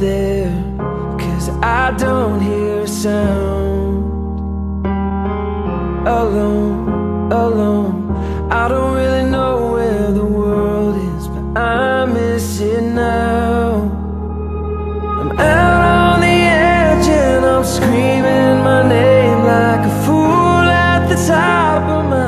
there Cause I don't hear a sound. Alone, alone. I don't really know where the world is But I miss it now. I'm out on the edge and I'm screaming my name Like a fool at the top of my